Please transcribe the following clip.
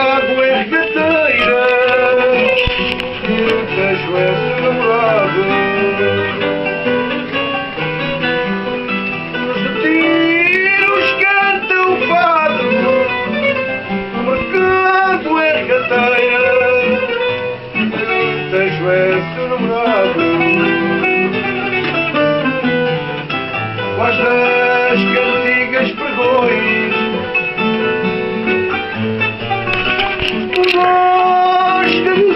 águas inteiras que o Tejo é celebrado. Os tiros cantam o fado, o mercado é regateira que o Tejo é celebrado. Quais das Hoş